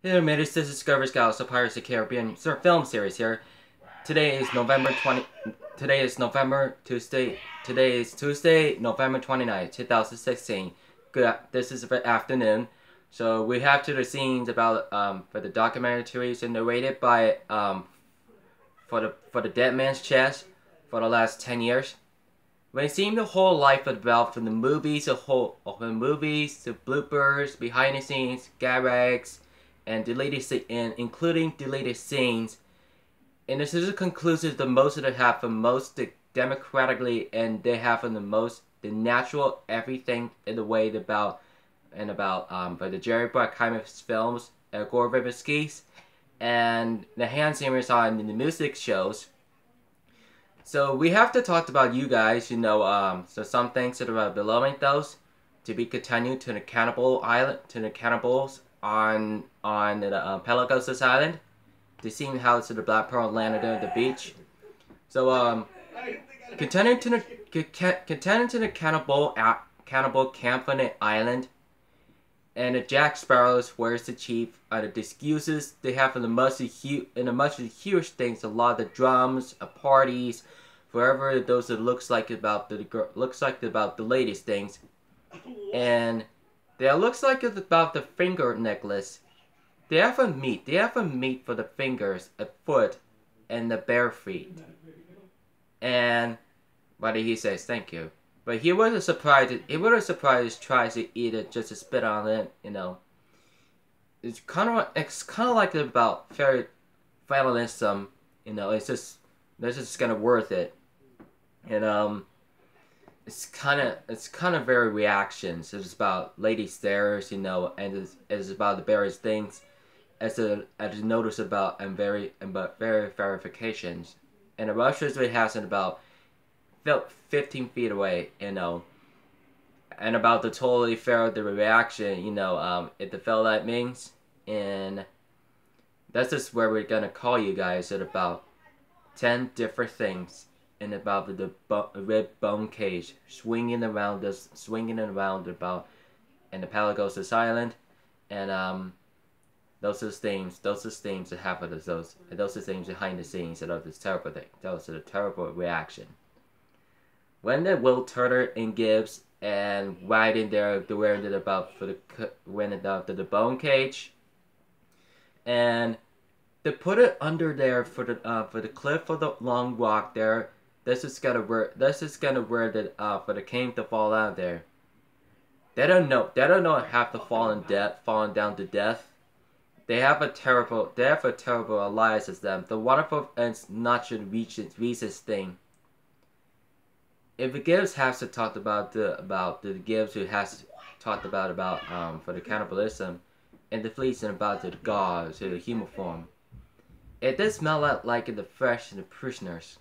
Hey, mate, this is Discovery Scouts of Pirates of the Caribbean film series here. Today is November 20. Today is November Tuesday. Today is Tuesday, November 29th, 2016. Good. This is afternoon. So we have to the scenes about um for the documentaries and narrated by um for the for the Dead Man's Chest for the last 10 years. When seeing the whole life about from the movies, the whole of the movies, the bloopers, behind the scenes, gags, and deleted and including deleted scenes. And this is conclusive the most of the have the most democratically and they have the most the natural everything in the way about and about um for the Jerry Bruckheimer films, Gore Verbinski's, and the Hans Zimmer's on the music shows. So we have to talk about you guys, you know, um, so some things that are belonging those to be continued to the cannibal island, to the cannibals on on the uh, Pelagos Island. To see how the Black Pearl landed on the beach. So um, continuing to the continuing to the cannibal cannibal camp on the island. And the Jack Sparrows, where's the chief? Uh, the excuses they have for the most huge and the much huge things, a lot of the drums, uh, parties, wherever those that looks like about the looks like about the latest things, and there looks like it's about the finger necklace. They have a meat. They have a meat for the fingers, a foot, and the bare feet. And but he says thank you. But he wasn't surprised. He wasn't surprised. Tries to eat it just to spit on it. You know. It's kind of it's kind of like about fairy fatalism. You know, it's just this is kind of worth it. And um, it's kind of it's kind of very reactions. It's about lady stairs, you know, and it's, it's about the various things as a as notice about and very about very verifications. And the Russians we has it about 15 feet away, you know. And about the totally fair the reaction, you know, um, if the fell that means, and that's just where we're gonna call you guys at about 10 different things and about the bo red bone cage swinging around us, swinging around about, and the Pelagos Island, and um, those are the things, those are the things that happen those, those are the things behind the scenes that are this terrible thing, those are the terrible reaction. When the Will Turner and Gibbs and right in there, the wearing it about for the when it up the bone cage, and they put it under there for the uh, for the cliff for the long walk there this is gonna where this is gonna where the uh for the king to fall out there. They don't know they don't know have to fall in death falling down to death. They have a terrible they have a terrible alliance as them. The wonderful ends not should reach its Reese's thing. If the Gibbs has to talk about the about the Gibbs who has talked about about um for the cannibalism and the fleets and about the gods to the human form. It does smell like in the fresh and the prisoners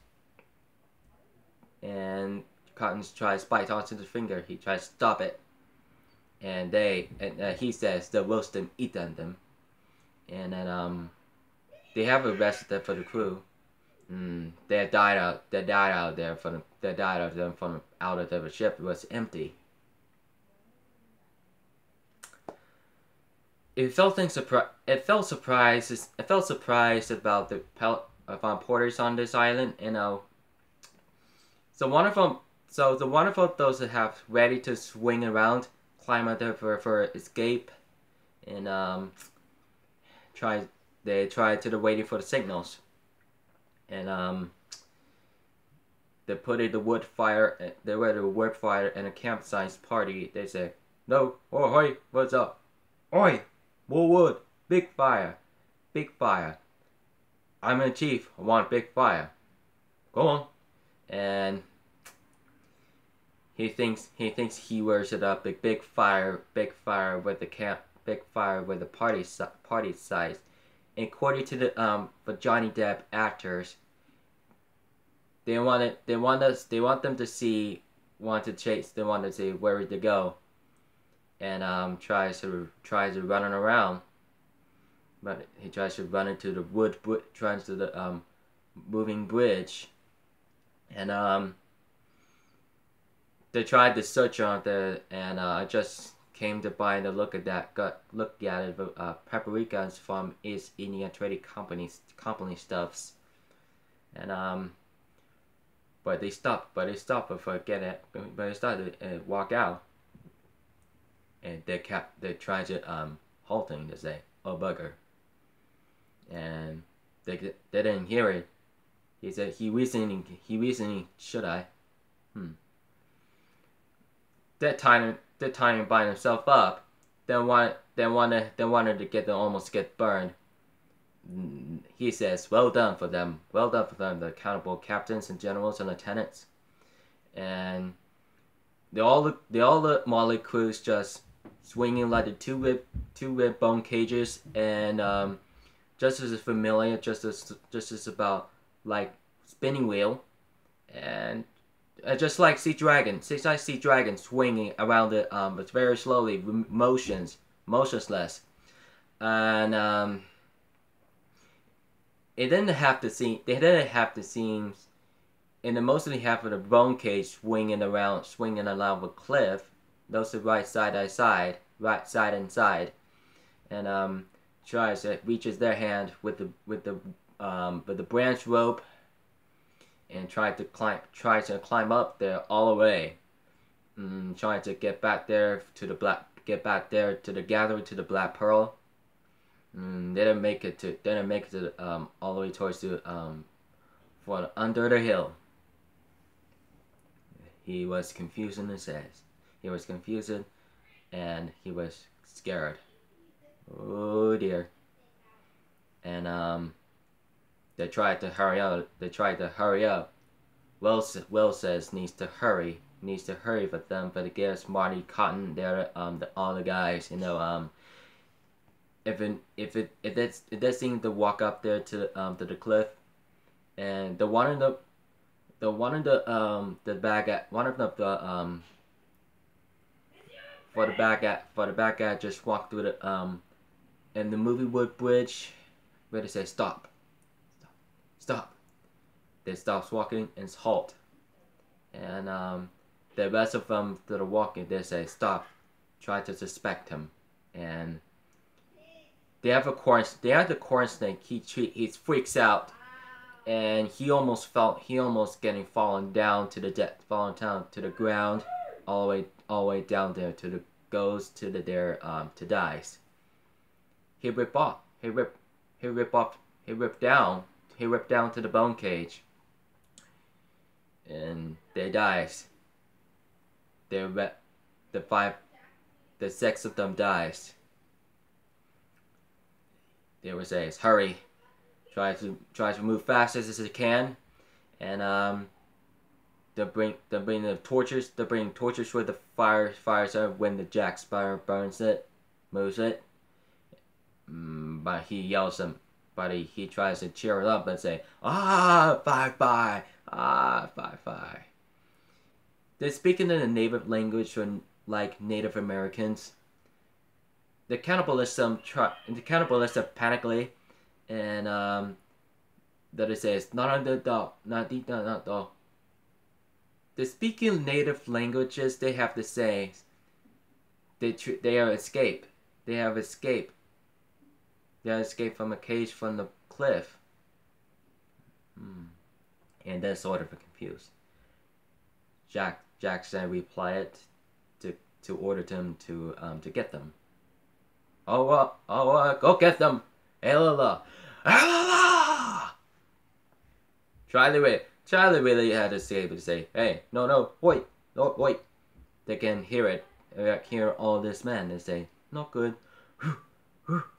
and Cotton tries bite onto the finger. He tries to stop it, and they and uh, he says the roast them, eat them, them, and then um, they have arrested them for the crew. Mm, they died out. They died out there from. They died out of them from out of the ship. It was empty. It felt things surpri- It felt surprised. It felt surprised about the pel- about porters on this island. You know, so one of them, so the one of those that have ready to swing around, climb out there for, for escape, and um, try they try to the waiting for the signals, and um, they put in the wood fire. They were the wood fire and a campsite party. They say, "No, oh hey, what's up? Oi, more wood, big fire, big fire. I'm a chief. I want big fire. Go on." and he thinks he thinks he wears it up. A big fire big fire with the camp big fire with the party party size. According to the um the Johnny Depp actors they want it they want us they want them to see want to chase they want to see where to go. And um tries to tries to run around. But he tries to run into the wood tries to the um moving bridge. And um, they tried to search on it and uh, just came to buy and look at that, got look at it, uh, paprikas from East India Trading Company company stuffs, and um, but they stopped, but they stopped before get it, but they started to uh, walk out, and they kept they tried to um halting to say, "Oh bugger," and they they didn't hear it. He said he reasoning he reasoning should I, hmm. That time that time by himself up, then want then wanted then wanted to get them almost get burned. He says, "Well done for them, well done for them, the accountable captains and generals and lieutenants." And they all look, they all the Motley crews just swinging like the two rib two rib bone cages and um, just as familiar, just as just as about like spinning wheel, and uh, just like Sea Dragon, just like Sea Dragon swinging around it, um, but very slowly, motions, motionless, and um, it didn't have to seem. They didn't have to seem. In the mostly of the bone cage swinging around, swinging along the cliff, those are right side by side, right side and side, and um, tries it reaches their hand with the with the um, with the branch rope and tried to climb tried to climb up there all the way. Mm, trying to get back there to the black get back there to the gathering to the black pearl. Mm, they didn't make it to didn't make it to the, um, all the way towards the um for under the hill. He was confused in his head. He was confused and he was scared. Oh dear. And um they tried to hurry up. They tried to hurry up. Will, Will says needs to hurry. Needs to hurry for them, but it gives Marty Cotton, there, um, the, all the guys, you know, um, if it, if it, if it's, it does seem to walk up there to, um, to the cliff, and the one in the, the one in the, um, the bag at, one of the, the um, for the back at, for the back at, just walked through the, um, and the movie wood bridge, where they say stop stop. They stops walking and halt. And um, the rest of them that are walking, they say stop, try to suspect him, and they have a corn. They have the corn snake. He he freaks out, and he almost felt he almost getting fallen down to the depth, fallen down to the ground, all the way all the way down there to the goes to the there um to dies. He rip off. He rip he rip off. He rip down he ripped down to the bone cage. And they dies. They the five the six of them dies. They were says, hurry. Try to try to move fast as he can. And um they bring they bring the torches they bring torches with the fire fires when the jack spire burns it, moves it. Mm, but he yells them but he, tries to cheer it up and say, ah, bye bye, ah, bye bye. They're speaking in a native language from like Native Americans. The cannibalism, try, the cannibalism panically, and um, that it says not on the not the not dog. The speaking native languages, they have to say they they are escape. They have escape they escaped from a cage from the cliff. Hmm. And then sort of confused. Jack Jackson replied to to order them to um to get them. Oh uh, oh uh, go get them! Elala! Elala! Charlie really, Charlie really had to say to say, hey, no no, wait, no wait. They can hear it. They can hear all this man. They say, not good.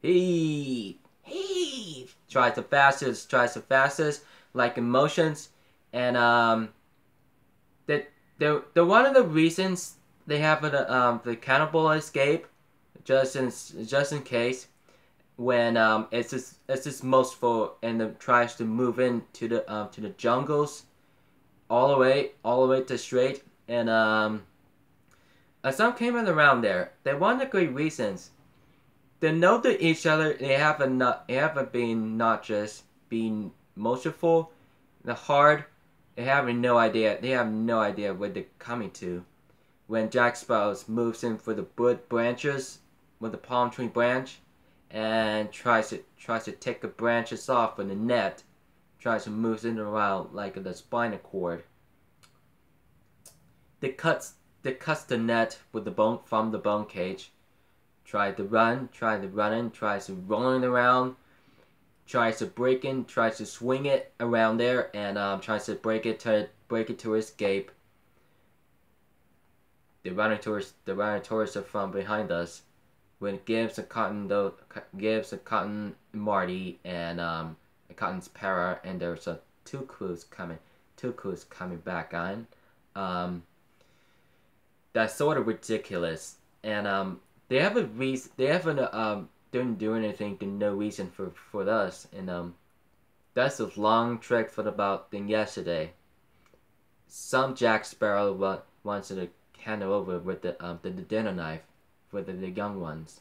Heave, heave. Tries the fastest, tries the fastest, like emotions, and um, that the the one of the reasons they have the um the cannibal escape, just in just in case, when um it's just it's just most for and the tries to move into the um to the jungles, all the way all the way to straight. And um as some came around there, they wanted great reasons. They know that each other, they haven't not, they haven't been not just being merciful, the hard, they have no idea. They have no idea where they're coming to. When Jack Sparrow moves in for the wood branches with the palm tree branch, and tries to tries to take the branches off with the net, tries to move it around like the spinal cord. They cuts they cuts the net with the bone from the bone cage. Tries to run, tries to run in, tries to rolling around, tries to break in, tries to swing it around there, and um, tries to break it to break it to escape. The running tourists, the running tourists are from behind us. When Gibbs and Cotton, though, Gibbs and Cotton, Marty, and um, Cotton's para, and there's a two crews coming, two crews coming back on. Um, that's sort of ridiculous, and um, they have a reason. They haven't um didn't do anything to no reason for for us, and um, that's a long trek for about than yesterday. Some Jack Sparrow wa- wants to hand over with the um the, the dinner knife for the, the young ones.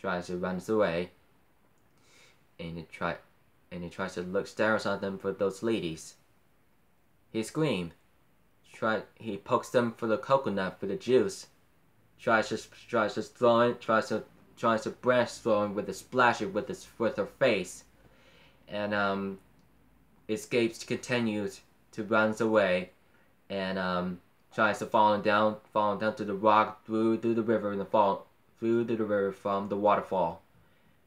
Tries to runs away, and he try, and he tries to look stares at them for those ladies. He screamed. He pokes them for the coconut for the juice. Tries to tries to throw it. Tries to tries to brainstorm with a splash it with his with her face, and um, escapes continues to runs away, and um, tries to falling down falling down to the rock through through the river and fall through the river from the waterfall,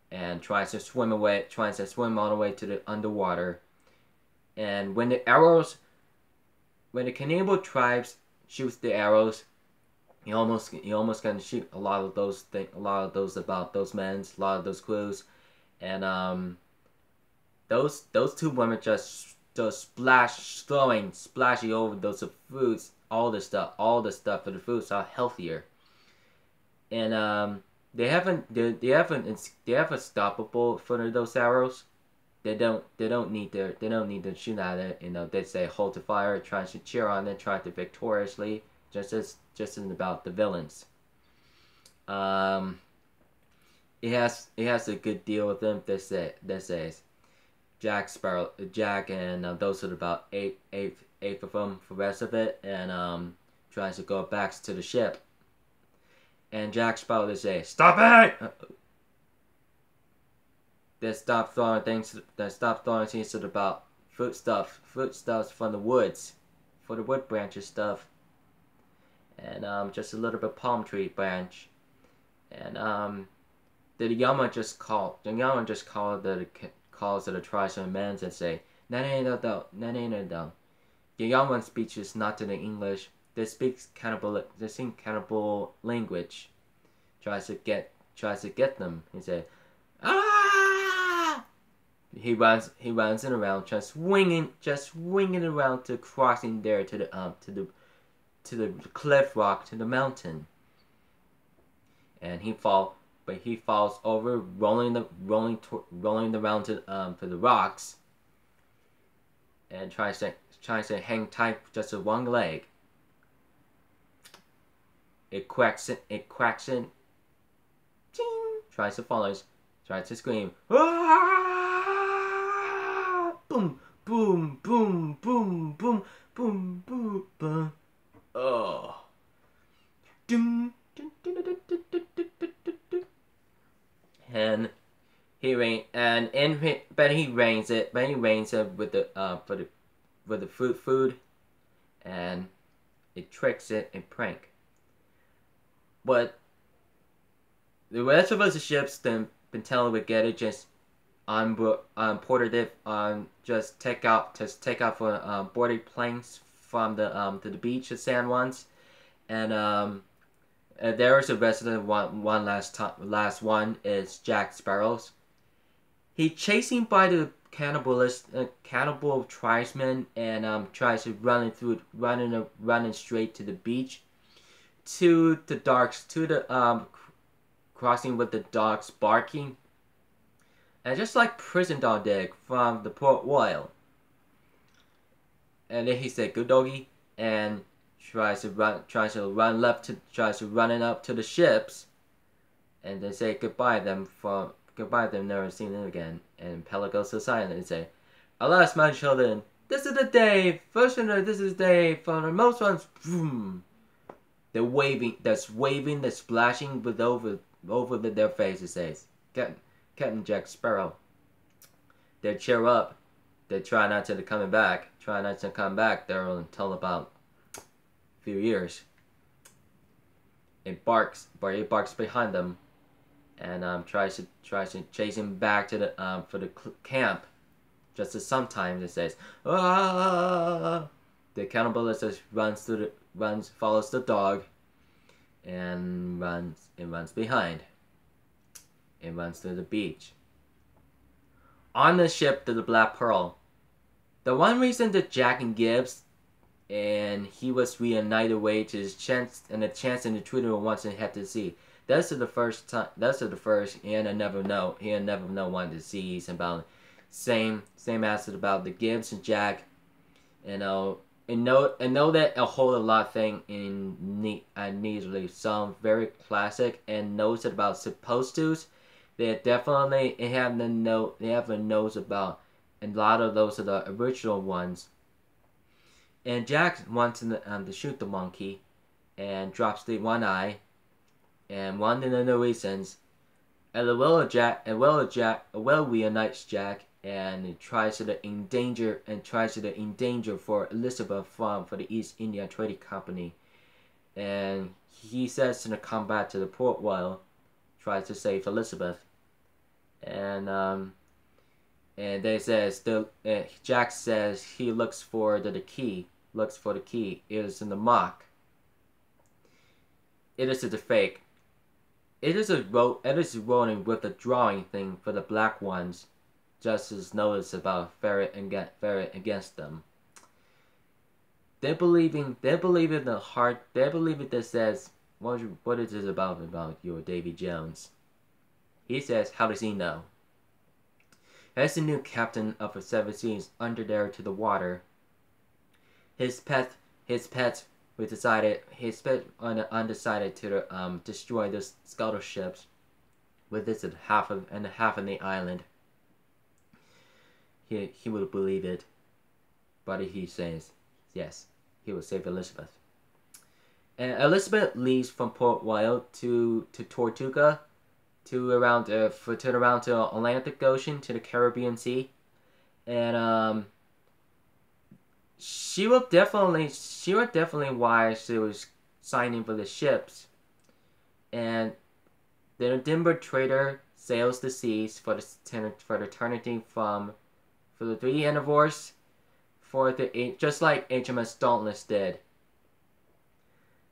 and tries to swim away tries to swim all the way to the underwater, and when the arrows, when the cannibal tribes shoots the arrows you almost you almost gonna shoot a lot of those thing a lot of those about those men a lot of those clues. And um those those two women just just splash throwing splashing over those foods all the stuff all the stuff for the foods are healthier. And um they haven't they, they haven't they have a stoppable for those arrows they don't they don't need to they don't need to shoot at it you know they say hold the fire try to cheer on it try to victoriously just as just as about the villains. Um, it has it has a good deal with them. This say this says Jack Sparrow, Jack, and uh, those are about eight eight eight of them for the rest of it, and um, tries to go back to the ship. And Jack Sparrow they say, "Stop it!" They stop throwing things. They stop throwing things about fruit stuff, fruit stuff from the woods, for the wood branches stuff and um, just a little bit palm tree branch. And um, the Yama just called the Yama just called the calls the tribesman men and say, "Nane no no, nane no no." The Yaman speech is not in English. They speak cannibal. They sing cannibal language. Tries to get tries to get them. He said, "Ah!" He runs. He runs it around, just swinging, just swinging around to crossing there to the um to the to the cliff rock to the mountain. And he fall, but he falls over, rolling the rolling to, rolling around to um to the rocks. And tries to tries to hang tight just with one leg. It cracks it. It it. Ching! Tries to follow. Tries to scream. Ah! boom, boom, boom, boom, boom, boom, boom, boom. Oh. And he rain and in but he rains it, but he rains it with the uh for the with the food, food, and it tricks it and prank. But the rest of us the ships then Pintel would get it just on um ported it on just take out just take out for um boarded planes from the um to the beach of San Juan's, and um, uh, there is a resident one one last time last one is Jack Sparrows. He chasing by the cannibalist uh, cannibal tribesman and um tries to running through running running straight to the beach, to the darks to the um crossing with the dogs barking. And just like Prison Dog did from the Port Royal and then he said good doggy and tries to run tries to run left to tries to run it up to the ships and they say goodbye them for goodbye them never seen them again and Pele goes to and say Alas my children this is the day. First one, this is the day for the most ones. Boom. They're waving. That's waving. They're splashing with over over the, their faces. Says Captain, Jack Sparrow. They cheer up. They try not to coming back. Try not to come back there until about a few years. It barks, but it barks behind them, and um, tries to tries to chase him back to the um, for the camp. Just as sometimes it says, ah! The cannibalism runs through the runs follows the dog, and runs and runs behind. It runs to the beach. On the ship to the Black Pearl, the one reason that Jack and Gibbs and he was reunited with his chance and the chance and the truth once and had to see. That's the first time. That's the first, and I never know. He never know one to see about same same as about the Gibbs and Jack. You know, and know and know that a whole lot thing in neat and neatly some very classic and knows about supposed to's. They definitely have the. They have a knows about a lot of those are the original ones and Jack wants um, to shoot the monkey and drops the one eye. And one of the reasons, and the will Jack, and well Jack, well reunites Jack and tries to endanger and tries to endanger for Elizabeth from for the East India Trading Company. And he says to come back to the port while tries to save Elizabeth. And um, and they says the uh, Jack says he looks for the, the key looks for the key. It is in the mock. It is the fake. It is a ro it is rolling with the drawing thing for the black ones. Just as notice about ferret and get ferret against them. They're believing they believe in the heart They believe it that says what what is this about about your Davy Jones? He says, how does he know? As the new captain of the seven seas under there to the water, his pet, his pet, we decided his pet undecided to um, destroy the scuttle ships with this half of and half of the island. He he will believe it, but he says yes, he will save Elizabeth. And Elizabeth leaves from Port Royal to to Tortuga, to around uh, for to around to Atlantic Ocean to the Caribbean Sea, and um she will definitely she will definitely why she was signing for the ships. And the Denver trader sails the seas for the for the eternity from for the three endeavors for the just like HMS Dauntless did.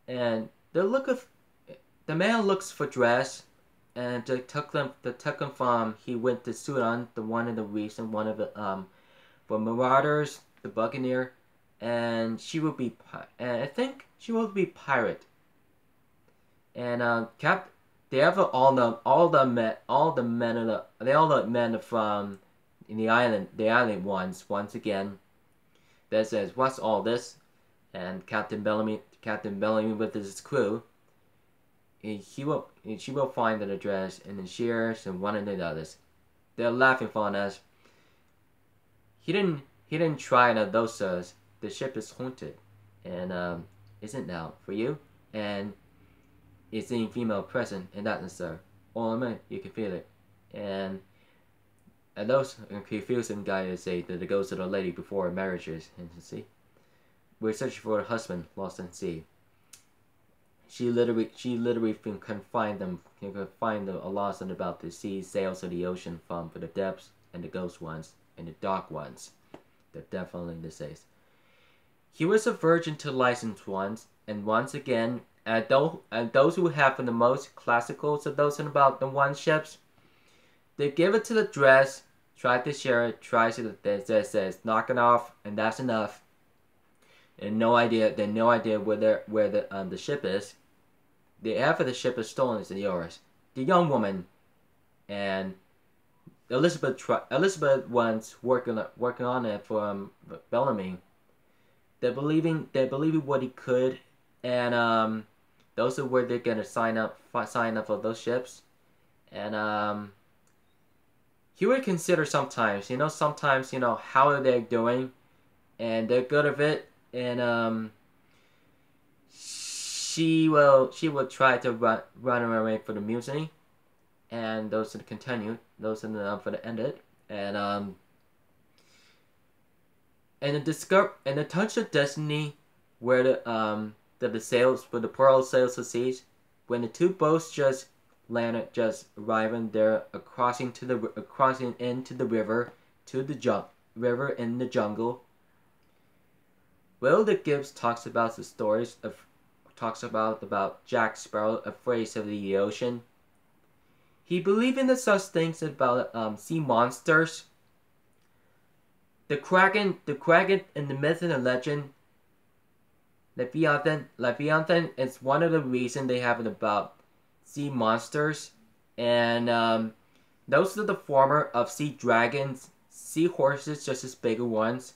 And the look of the man looks for dress and they took them they took him from he went to Sudan, the one in the and one of the um for Marauders, the Buccaneer, and she will be and I think she will be pirate. And uh, Cap, they have all the all the men all the men of the they all the men from in the island the island ones once again. That says what's all this, and Captain Bellamy Captain Bellamy with his crew. He will she will find the address and then shares and one and the others. They're laughing on us. He didn't he didn't try of those us. The ship is haunted. And um, isn't now for you? And it's in female present and that is sir all men you can feel it. And and those confusing guys say that the ghost of the lady before marriages and see? We're searching for a husband lost in sea she literally she literally can find them can find them a lost and about the sea sails of the ocean from for the depths and the ghost ones and the dark ones they're definitely the says he was a virgin to licensed ones, and once again, and those, and those who have the most classicals of those and about the one ships, they give it to the dress, try to share it, try to that says knock it off, and that's enough. And no idea, they no idea where the where the um, the ship is. The half of the ship is stolen is yours. The young woman, and Elizabeth Elizabeth once working working on it for um, Bellamy they're believing they're believing what he could, and um, those are where they're gonna sign up sign up for those ships, and um, he would consider sometimes you know sometimes you know how are they doing, and they're good of it. And um, she will she will try to run run away for the mutiny, and those are continued. Those are the for the ended. And um, and the discover and the touch of destiny, where the um the, sails where the pearl sails the seas, when the two boats just landed, just arriving there, crossing to the crossing into the river to the jump river in the jungle. Will the Gibbs talks about the stories of talks about about Jack Sparrow afraid of the ocean. He believed in the such things about um, sea monsters. The Kraken, the Kraken in the myth and the legend. Leviathan, Leviathan is one of the reasons they have it about sea monsters, and um, those are the former of sea dragons sea horses, just as bigger ones.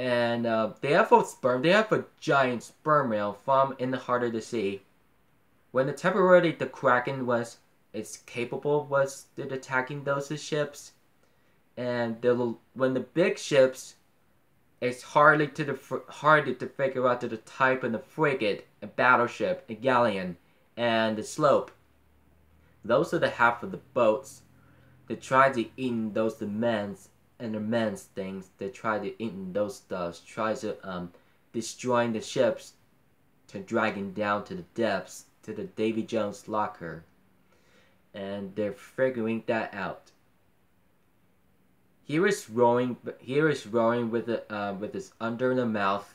And uh, they have a sperm. They have a giant sperm whale from in the heart of the sea. When the temporarily the kraken was is capable was it attacking those ships, and the when the big ships, it's hardly to the hardly to figure out to the type of the frigate, a battleship, a galleon, and the slope. Those are the half of the boats they try to eat those men's and the men's things. They try to eat those stuffs. Try to um destroying the ships to dragging down to the depths to the Davy Jones locker. And they're figuring that out. Here is rowing. Here is rowing with the uh, with his under in the mouth,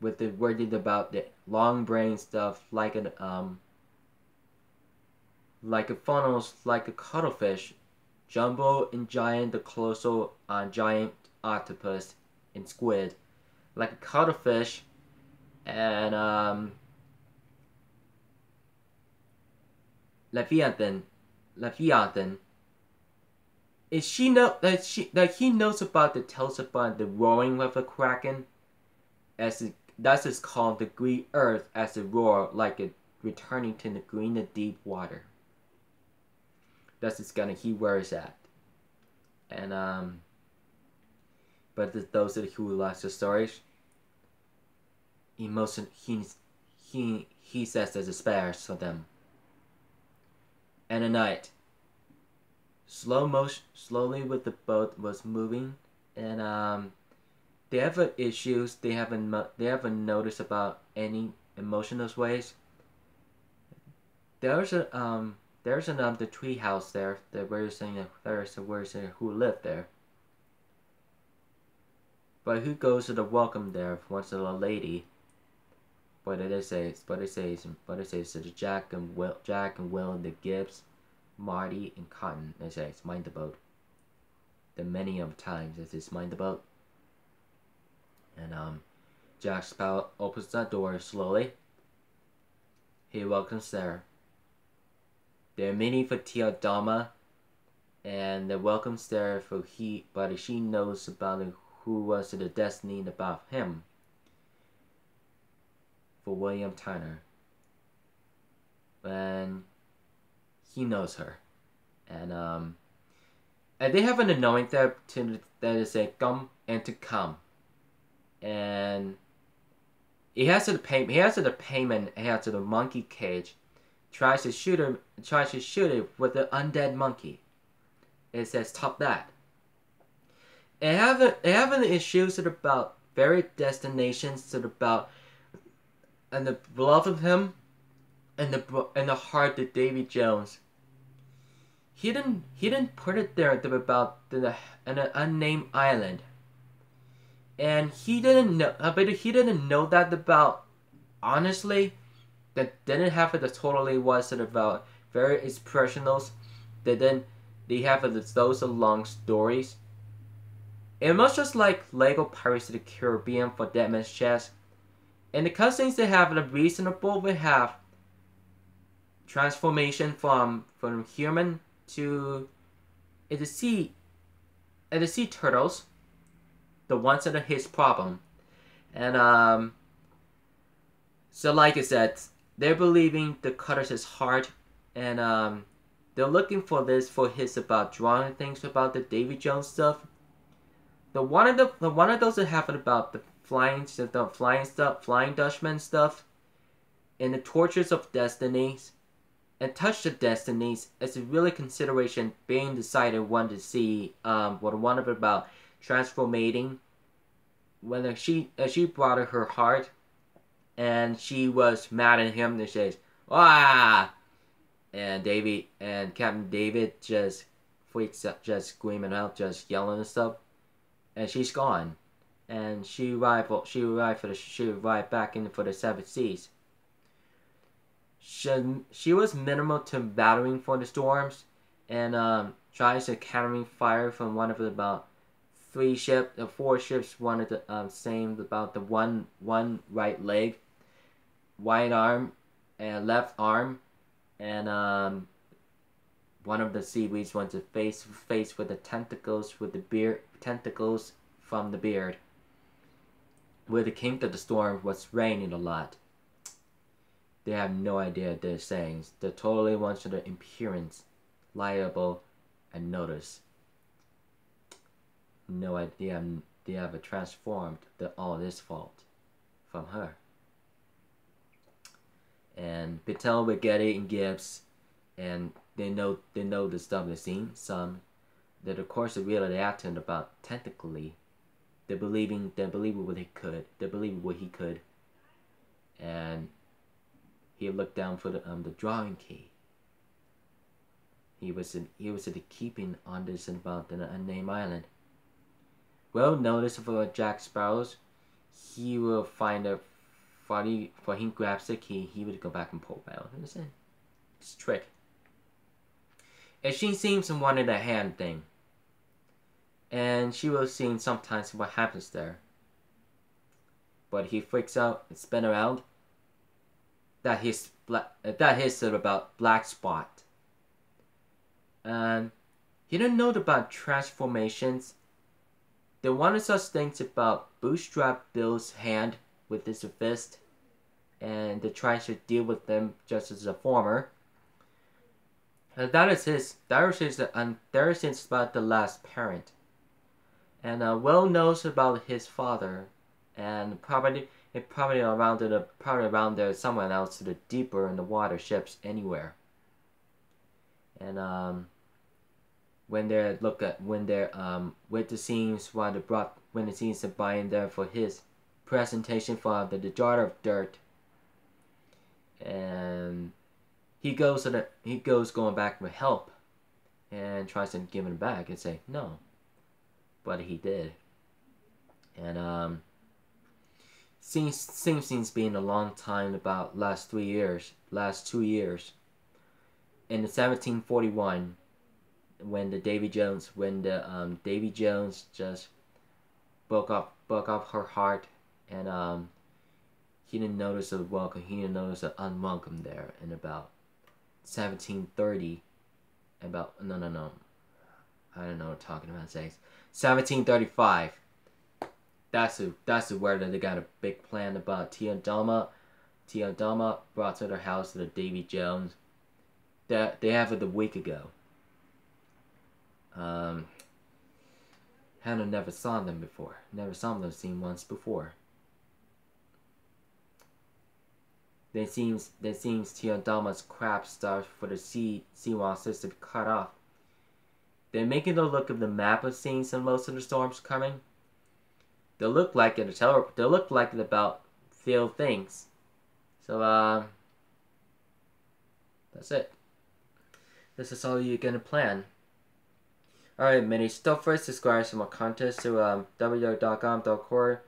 with the wording about the long brain stuff like an um like a funnels like a cuttlefish Jumbo and Giant the colossal uh, giant octopus and squid, like a cuttlefish, and um, Leviathan, Leviathan. Is she know that she that he knows about the tells about the roaring of the kraken, as it, that's is called the green earth as it roar like it returning to the green of deep water kind of he where it's at. And um, but those who likes the stories. Emotion he he he says there's a spares for them. And a night. Slow motion, slowly with the boat was moving, and um, they have issues. They haven't they haven't noticed about any emotional ways. There's a um there's another tree house there that we're saying there's a person who lived there. But who goes to the welcome there once a lady? But it says, but it says, but it says to Jack and Will, Jack and Will and the Gibbs, Marty and Cotton. It says mind the boat. The many of times it says mind the boat. And um, Jack Sparrow opens that door slowly. He welcomes Sarah. They're meeting for Tia Dalma, and the welcomes there for he, but she knows about who was the destiny about him. For William Turner, and he knows her, and um, and they have an annoying that to that is a come and to come, and he has to the pay. He has to the payment. He has to the monkey cage tries to shoot him tries to shoot it with the undead monkey. It says top that. It having it having issues about very destinations about and the love of him and the and the heart of Davy Jones. He didn't he didn't put it there about the an unnamed island. And he didn't know but he didn't know that about honestly that didn't have it that totally was sort of uh, very expressionals. They then they have it those long stories. It was just like Lego Pirates of the Caribbean for Dead Man's Chest. And the cutscenes they have a reasonable we have transformation from from human to the sea and the sea turtles, the ones that are his problem. And um so like I said, they're believing the cutter's his heart and um, they're looking for this for his about drawing things about the Davy Jones stuff. the one of the, the one of those that happened about the flying the flying stuff, flying Dutchman stuff, and the tortures of destinies, and touch the destinies is a really consideration being decided one to see um what one of about transformating when she uh, she brought her heart and she was mad at him. And she says ah and David and Captain David just freaks out just screaming out just yelling and stuff. And she's gone. And she arrived she arrived for the she arrived back in for the seven seas. She, she was minimal to battering for the storms and um, tries to countering fire from one of the about three ships, the four ships, one of the um, same about the one one right leg, right arm, and left arm, and um, one of the seaweeds went to face face with the tentacles with the beard tentacles from the beard. Where the king of the storm was raining a lot. They have no idea they're saying. They're totally wants to the appearance, liable, and notice. No idea they have transformed the all this fault from her. And Patel with Getty and Gibbs, and they know they know the stuff they've seen. Some that of course are really acting about technically. They're believing they believe what they could. they believe what he could. And he looked down for the um the drawing key. He was in he was at the keeping on this about the unnamed island. Well notice for Jack Sparrows, he will find a funny for him grabs the key, he would go back and pull out. Understand? It's a trick. And she seems to wanted a hand thing. And she will see sometimes what happens there. But he freaks out and spin around that his black that his about black spot. And he didn't know about transformations. There one such things about bootstrap Bill's hand with his fist, and they try to deal with them just as a former. And that is his. That is his. And there is his about the last parent. And uh, Will knows about his father, and probably it probably around the probably around there somewhere else to the deeper in the water ships anywhere. And um, when they're look at when they're um with the scenes while they brought when the scenes are buying there for his presentation for the, the daughter of dirt. And he goes to the he goes going back for help and tries to give it back and say no. But he did. And um seems seems seems been a long time about last three years last two years in 1741 when the Davy Jones when the um Davy Jones just broke up broke up her heart and um he didn't notice a welcome he didn't notice an unwelcome there And about 1730 about no no no I don't know what I'm talking about saying 1735 that's the that's the word that they got a big plan about Tia Dalma. Tia Dalma brought to their house the Davy Jones. That they have it a week ago. Um, Hannah never saw them before. Never saw them seen once before. There seems there seems Tia Dalma's crap stuff for the sea sea monsters to be cut off. They're making the look of the map of seeing some most of the storms coming. They look like it. They look like it about feel things. So uh, that's it. This is all you're gonna plan. Alright, many stuff first. Subscribe to my content to um, www.com.core.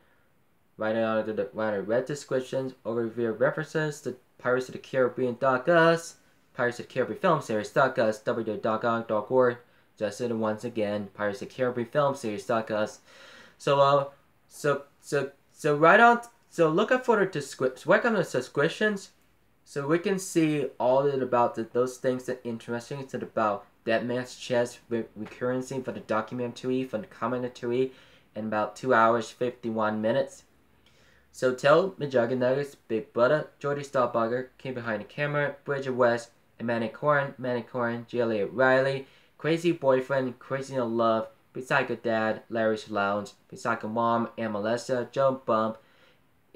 Right out of the right red descriptions, overview references to Pirates of the Caribbean.us, Pirates of the Caribbean Film Series.us, www.com.core. Just it once again, Pirates of the Caribbean Film Series.us. So uh so so so right on. So look up for the descriptions, on the subscriptions, so we can see all it about the, those things that interesting to about Dead Man's Chest re- recurrency for the documentary for the commentary in about two hours fifty one minutes. So tell Nuggets, Big Butter, Jordy Starbugger, came behind the camera, Bridget West, and Manny Corin, Manny Corin, Julia Riley, Crazy Boyfriend, Crazy in Love, Psycho Dad, Larry's Lounge, Psycho Mom and Melissa, Joe Bump,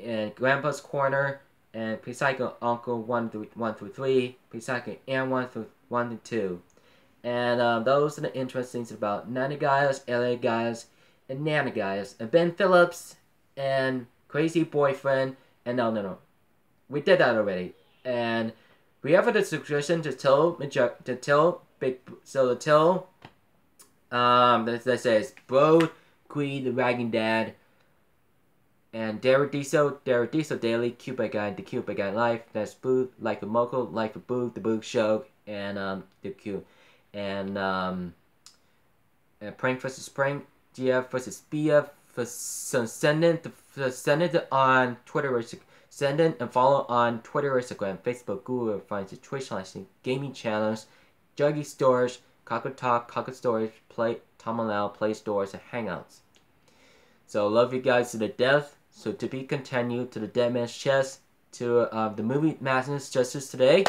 and Grandpa's Corner, and Psycho Uncle 1 through, 1 through 3, Psycho and 1 through 1 through 2. And um, those are the interesting things about Nana Guys, LA Guys, and Nana Guys, and Ben Phillips, and Crazy Boyfriend, and no, no, no. We did that already. And we have a suggestion to tell, to tell, big, so to tell, um, that, that says, Bro, Queen, the Wagon Dad, and Derek Diesel Daily, Cupid Guy, The Cupid Guy Life, that's Boo, Life of Moko, Life of Boo, The Boo Show, and, um, The Q and um, and Prank versus Prank, GF versus BF, send it, on Twitter send it and follow on Twitter, Instagram, Facebook, Google, find licensing, gaming channels, Juggy Stores, Cockle Talk, Cockle Storage, Play, Tom Play Stores, and Hangouts. So love you guys to the death. So to be continued to the Dead Man's Chest, to uh, the movie Madness Justice today.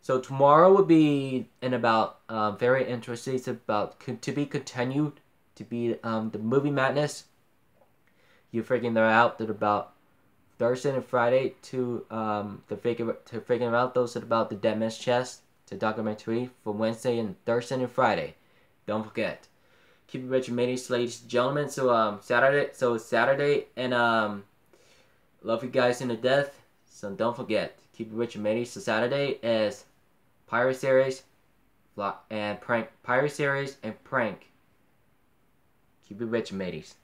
So tomorrow will be in about uh, very interesting. It's about to be continued to be um, the movie madness. You freaking out that about Thursday and Friday to um to figure to figure out those are about the Dead Man's Chest to documentary for Wednesday and Thursday and Friday. Don't forget. Keep it rich, ladies and gentlemen. So um Saturday, so Saturday and um love you guys in the death. So don't forget. Keep it rich mateys. So Saturday is Pirate Series, and Prank. Pirate Series and Prank. Keep it rich, mateys.